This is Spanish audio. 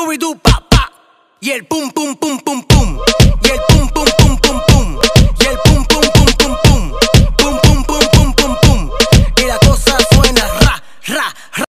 Scooby-Doo, pa, pa. Y el pum, pum, pum, pum,